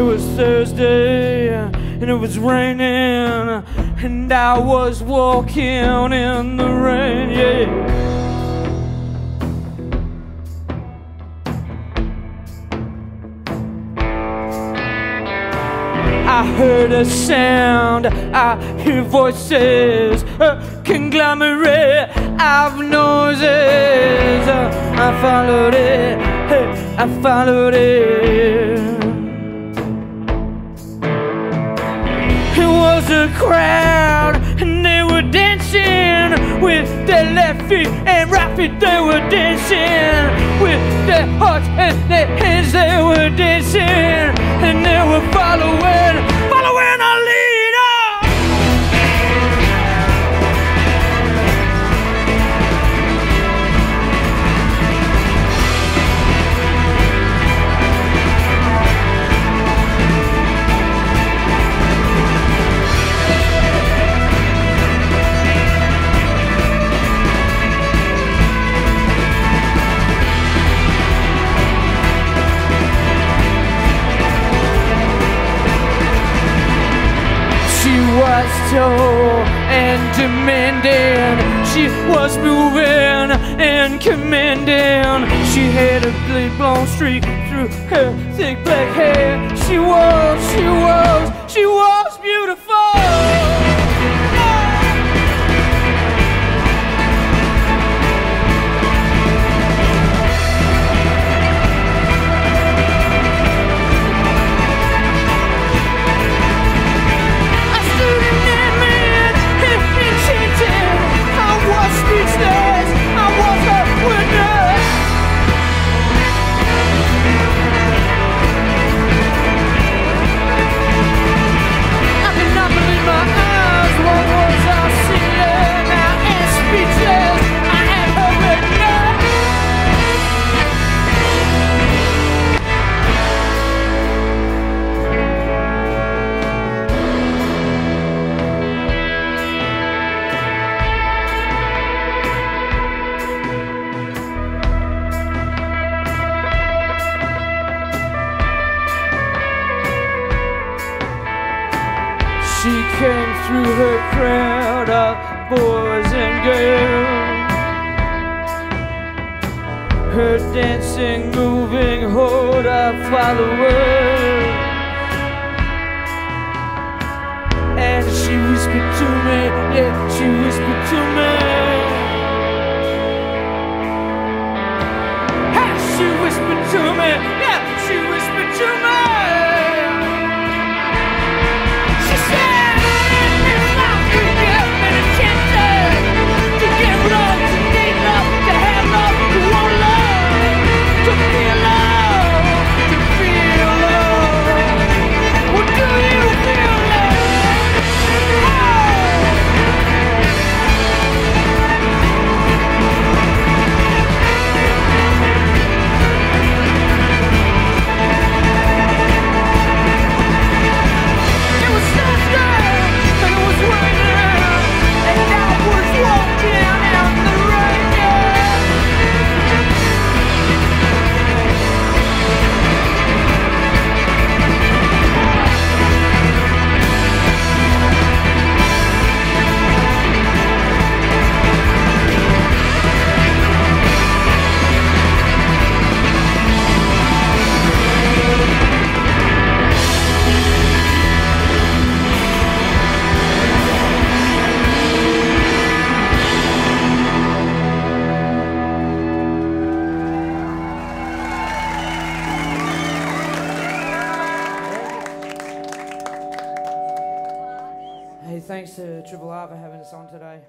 It was Thursday and it was raining, and I was walking in the rain, yeah. I heard a sound, I hear voices, a conglomerate of noises. I followed it, I followed it. A crowd, and they were dancing with their left feet and right feet. They were dancing with their hearts and their hands. They were dancing, and they were following, Was and demanding. She was moving and commanding. She had a big blonde streak through her thick black hair. She was, she was, she was beautiful. She came through her crowd of boys and girls. Her dancing, moving hold of followers. And she whispered to me, yeah, she whispered to me. Ha, she whispered to me, yeah, she whispered to me. Thanks to Triple R for having us on today.